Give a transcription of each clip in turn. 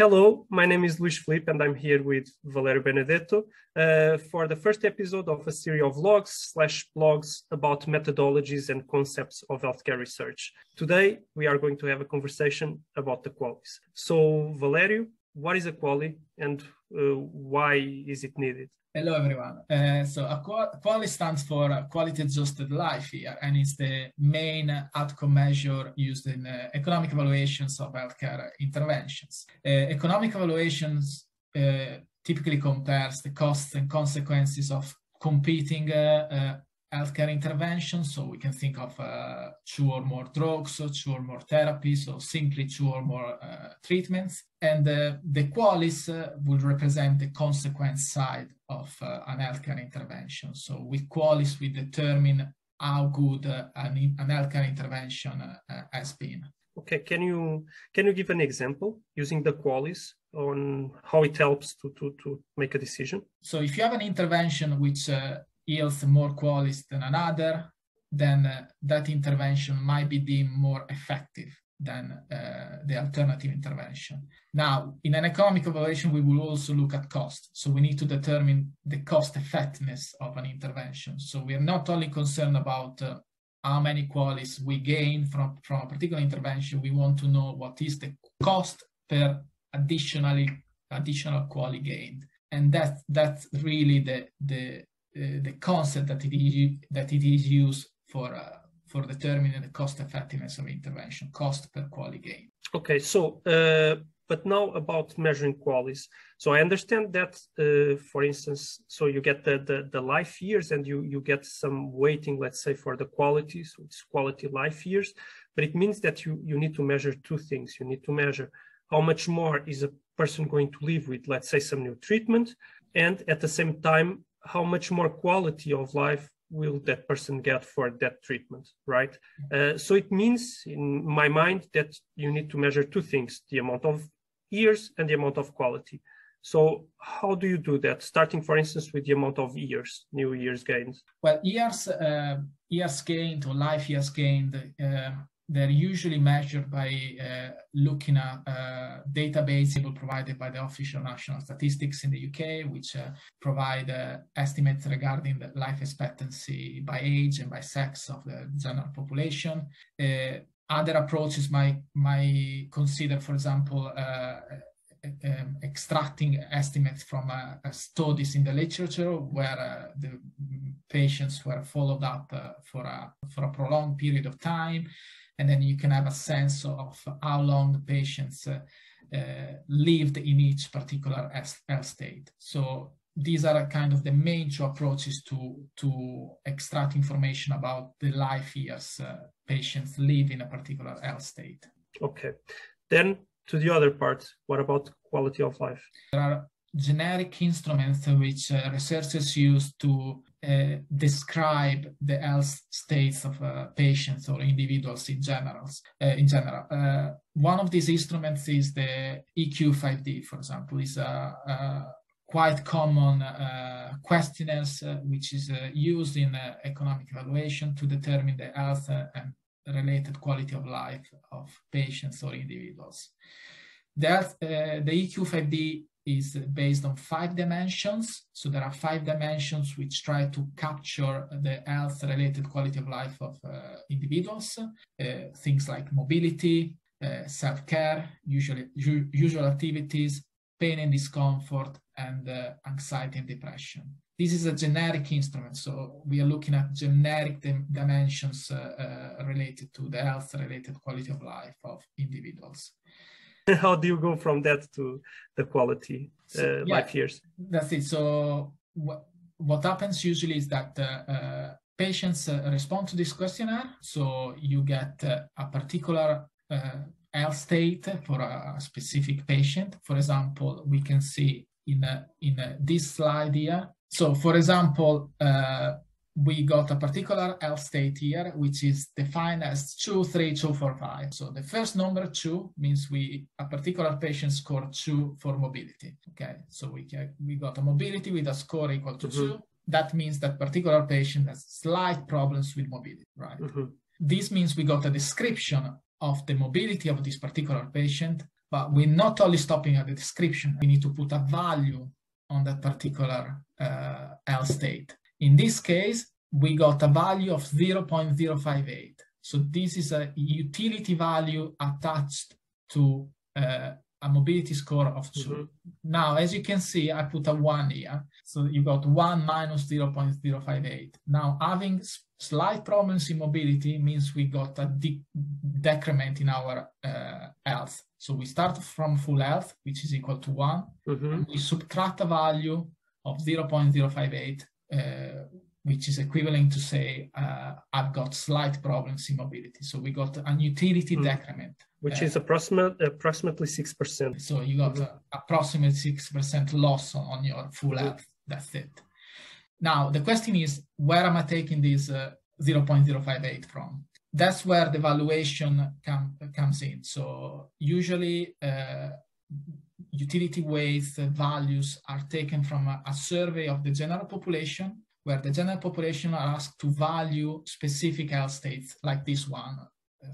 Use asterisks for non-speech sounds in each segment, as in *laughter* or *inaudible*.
Hello, my name is Luís Filipe and I'm here with Valerio Benedetto uh, for the first episode of a series of vlogs slash blogs about methodologies and concepts of healthcare research. Today, we are going to have a conversation about the QALYs. So, Valerio, what is a QALY and uh, why is it needed? Hello, everyone. Uh, so QALY stands for Quality Adjusted Life Year, and it's the main outcome measure used in uh, economic evaluations of healthcare interventions. Uh, economic evaluations uh, typically compares the costs and consequences of competing uh, uh, healthcare interventions. So we can think of uh, two or more drugs, or two or more therapies, or simply two or more uh, treatments. And uh, the QALYs uh, will represent the consequence side of uh, an healthcare intervention. So with QALYs, we determine how good uh, an, an healthcare intervention has been. Okay, can you can you give an example using the QALYs on how it helps to to to make a decision? So if you have an intervention which yields more QALYs than another, then uh, that intervention might be deemed more effective than uh, the alternative intervention. Now, in an economic evaluation, we will also look at cost. So we need to determine the cost effectiveness of an intervention. So we are not only concerned about uh, how many QALYs we gain from, from a particular intervention, we want to know what is the cost per additionally additional QALY gained. And that, that's really the, the, the concept that it is that it is used for uh, for determining the cost effectiveness of intervention, cost per QALY gain. Okay, so uh, but now about measuring QALYs. So I understand that, uh, for instance, so you get the, the, the life years and you you get some weighting, let's say, for the quality, so it's quality life years, but it means that you you need to measure two things. You need to measure how much more is a person going to live with, let's say, some new treatment, and at the same time how much more quality of life will that person get for that treatment, right? Uh, so it means, in my mind, that you need to measure two things: the amount of years and the amount of quality. So how do you do that? Starting, for instance, with the amount of years, new years gained. Well, years uh, years gained or life years gained uh, they're usually measured by uh, looking at a uh, database provided by the official national statistics in the UK, which uh, provide uh, estimates regarding the life expectancy by age and by sex of the general population. Uh, other approaches might, might consider, for example, uh, um, extracting estimates from studies in the literature where the patients were followed up for, a, for a prolonged period of time and then you can have a sense of how long the patients uh, uh, lived in each particular health state. So these are kind of the main two approaches to, to extract information about the life years uh, patients live in a particular health state. Okay. Then to the other part, what about quality of life? There are generic instruments which uh, researchers use to uh, describe the health states of uh, patients or individuals in general. Uh, in general, uh, one of these instruments is the EQ5D, for example, is a, quite common uh, questionnaires which is used in economic evaluation to determine the health and related quality of life of patients or individuals. That, the EQ5D is based on five dimensions. So there are five dimensions which try to capture the health related quality of life of uh, individuals, uh, things like mobility, uh, self-care, usually, usual activities, pain and discomfort, and uh, anxiety and depression. This is a generic instrument, so we are looking at generic dim dimensions uh, uh, related to the health-related quality of life of individuals. *laughs* how do you go from that to the quality uh, yeah, life years? That's it. So what what happens usually is that uh, uh, patients uh, respond to this questionnaire. So you get uh, a particular uh, health state for a, specific patient. For example, we can see in in this slide here. So, for example we got a particular health state here, which is defined as 2, 3, 2, 4, 5. So the first number 2 means we a particular patient scored 2 for mobility. Okay, so we, can, we got a mobility with a score equal to mm-hmm. 2. That means that particular patient has slight problems with mobility, right? Mm-hmm. This means we got a description of the mobility of this particular patient But we're not only stopping at the description, we need to put a value on that particular uh, L state. In this case, we got a value of 0.058. So this is a utility value attached to uh, a mobility score of 2 mm-hmm. Now, as you can see, I put a 1 here. So you got 1 minus 0.058. Now, having slight problems in mobility means we got a de decrement in our uh, health. So we start from full health, which is equal to 1. Mm-hmm. we subtract a value of 0.058, uh, which is equivalent to say uh, I've got slight problems in mobility. So we got an utility mm. decrement. Which uh, is approximate, approximately 6%. So you got mm-hmm. approximately 6% loss on, your full health. That's it. Now, the question is, where am I taking this uh, 0.058 from? That's where the valuation come, comes in. So usually uh, utility weight values are taken from a, a survey of the general population where the general population are asked to value specific health states like this one,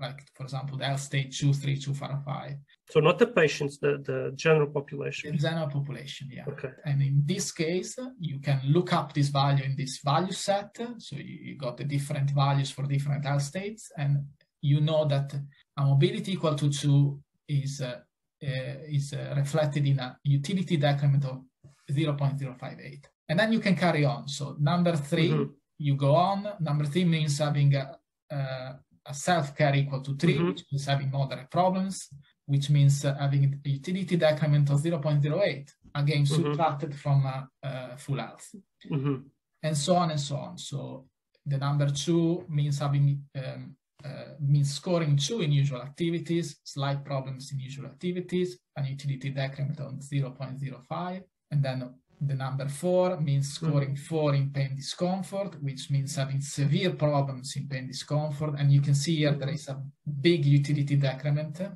like for example, the health state 2, 3, 2, 4, 5. So not the patients, the, the general population. The general population, yeah. Okay. And in this case, you can look up this value in this value set. So you, you got the different values for different health states, and you know that a mobility equal to 2 is uh, is uh, reflected in a utility decrement of 0.058 and then you can carry on. So number 3 mm-hmm. you go on. Number three means having a, a, self-care equal to 3 mm-hmm. which means having moderate problems, which means uh, having a utility decrement of 0.08, again mm-hmm. subtracted from uh, uh, full health, mm-hmm. and so on and so on. So the number two means having um, uh, means scoring two in usual activities, slight problems in usual activities, an utility decrement on 0.05, and then the number four means hmm. scoring four in pain discomfort, which means having severe problems in pain discomfort. And you can see here there is a big utility decrement, uh,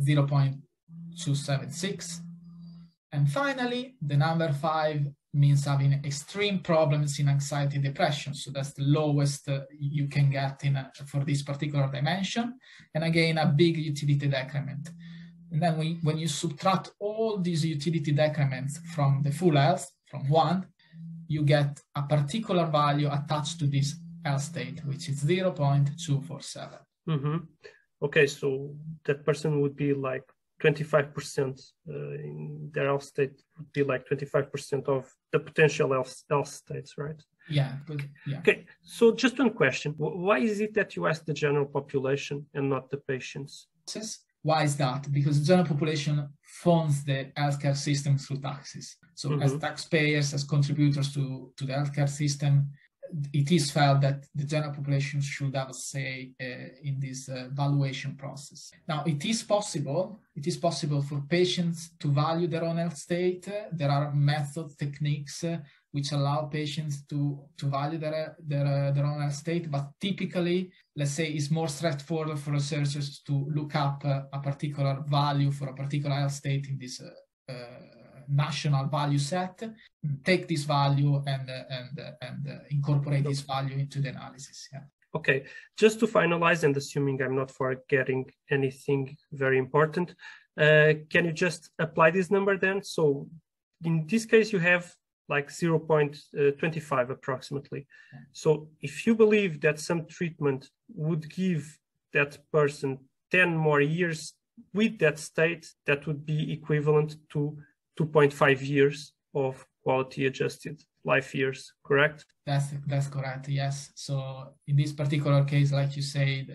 0.276. And finally, the number five means having extreme problems in anxiety depression. So that's the lowest uh, you can get in a, for this particular dimension. And again, a big utility decrement. And then we, when you subtract all these utility decrements from the full health, from one, you get a particular value attached to this health state, which is 0.247. Mm-hmm. Okay, so that person would be like 25% uh, in their health state would be like 25% of the potential health, health states, right? Yeah, good. Yeah. Okay, so just one question. Why is it that you ask the general population and not the patients? Why is that? Because the general population funds the healthcare system through taxes. So mm-hmm. as taxpayers, as contributors to, to the healthcare system, it is felt that the general population should have a say uh, in this uh, valuation process. Now, it is possible. It is possible for patients to value their own health state. There are methods, techniques uh, which allow patients to, to value their, their, their own health state. But typically, let's say it's more straightforward for researchers to look up uh, a particular value for a particular health state in this uh, uh, national value set, take this value and, uh, and, uh, and incorporate this value into the analysis. Yeah. Okay, just to finalize and assuming I'm not forgetting anything very important, uh, can you just apply this number then? So in this case, you have like 0.25 approximately. So if you believe that some treatment would give that person 10 more years with that state, that would be equivalent to 2.5 years of quality adjusted life years, correct? That's that's correct. Yes. So in this particular case, like you say,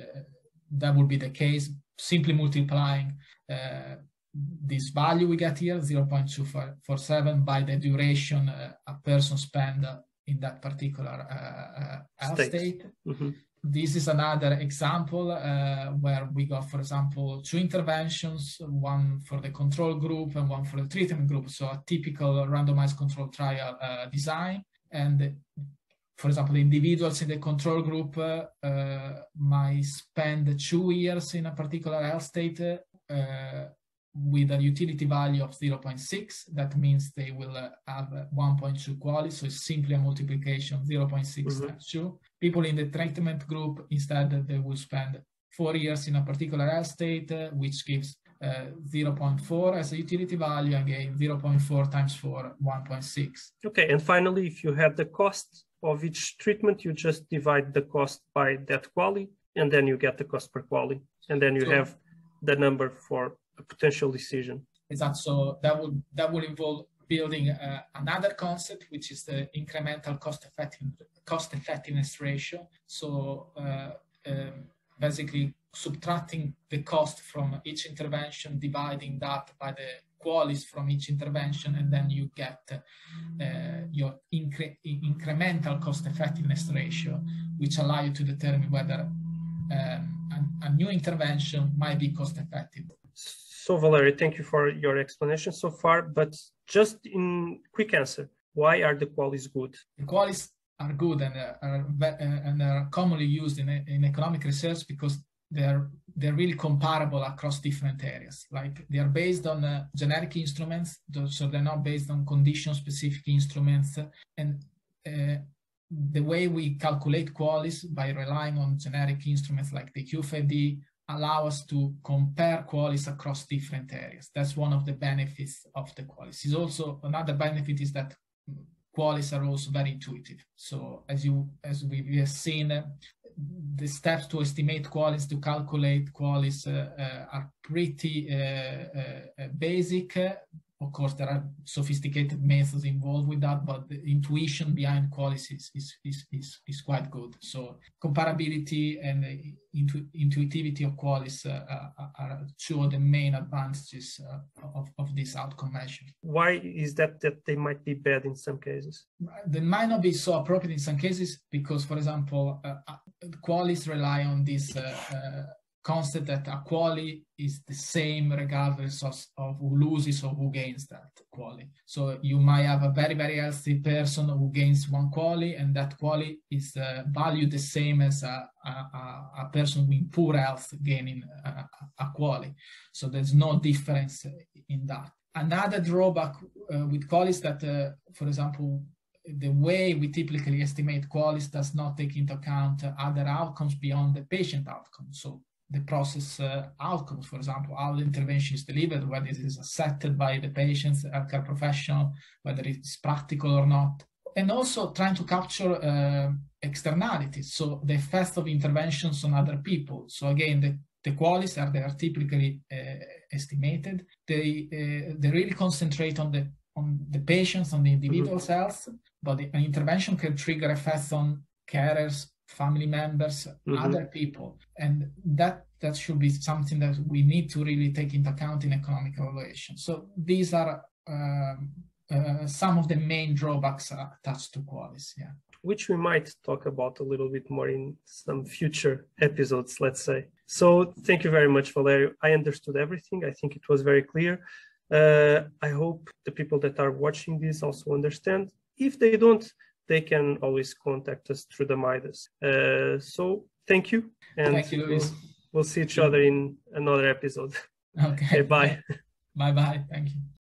that would be the case. Simply multiplying uh, this value we get here, 0.247, by the duration uh, a person spend in that particular uh, uh state. state. Mm-hmm. This is another example uh, where we got, for example, two interventions, one for the control group and one for the treatment group. So a typical randomized control trial uh, design. And for example, the individuals in the control group uh, might spend two years in a particular health state with a utility value of 0.6. That means they will uh, have 1.2 QALY. So it's simply a multiplication 0.6 mm-hmm. times 2. People in the treatment group, instead, they will spend four years in a particular health state, uh, which gives uh, 0.4 as a utility value, again 0.4 times 4, 1.6. Okay, and finally, if you have the cost of each treatment, you just divide the cost by that QALY, and then you get the cost per QALY, and then you so, have the number for a potential decision. Exactly. So that will that will involve building uh, another concept, which is the incremental cost effective cost effectiveness ratio. So uh, um, basically subtracting the cost from each intervention, dividing that by the QALYs from each intervention, and then you get uh, your incre incremental cost effectiveness ratio, which allow you to determine whether um, a, a new intervention might be cost effective. So Valerio, thank you for your explanation so far, but just in quick answer, why are the QALYs good? The QALYs are good and uh, are, uh, and are commonly used in, in economic research because they're they're really comparable across different areas. Like they are based on uh, generic instruments, so they're not based on condition-specific instruments. And uh, the way we calculate QALYs by relying on generic instruments like the EQ5D allow us to compare QALYs across different areas. That's one of the benefits of the QALYs. Also another benefit is that QALYs are also very intuitive. So as you as we have seen, uh, the steps to estimate QALYs, to calculate QALYs uh, uh, are pretty uh, uh, basic. Of course, there are sophisticated methods involved with that, but the intuition behind QALYs is, is, is, is, quite good. So comparability and intu intuitivity of QALYs uh, are two of the main advantages uh, of, of this outcome measure. Why is that that they might be bad in some cases? They might not be so appropriate in some cases because, for example, uh, QALYs rely on this uh, uh, concept that a QALY is the same regardless of, of, who loses or who gains that QALY. So you might have a very, very healthy person who gains one QALY and that QALY is uh, valued the same as a, a, a, person with poor health gaining a, a QALY. So there's no difference in that. Another drawback uh, with QALYs is that, uh, for example, the way we typically estimate QALYs does not take into account other outcomes beyond the patient outcome. So the process uh, outcomes, for example, how the intervention is delivered, whether it is accepted by the patients, the healthcare professional, whether it's practical or not, and also trying to capture uh, externalities, so the effects of interventions on other people. So again, the, the QALYs are they are typically uh, estimated. They uh, they really concentrate on the on the patients, on the individual mm-hmm. cells, but the, an intervention can trigger effects on carers, family members, mm-hmm. other people, and that that should be something that we need to really take into account in economic evaluation. So these are um, uh, some of the main drawbacks attached to QALYs. Yeah, which we might talk about a little bit more in some future episodes. Let's say. So thank you very much, Valerio. I understood everything. I think it was very clear. Uh, I hope the people that are watching this also understand. If they don't, they can always contact us through the MIDAS. Uh, so thank you. And thank you, Luis. We'll, we'll see each other in another episode. Okay. *laughs* okay bye. *laughs* Bye bye. Thank you.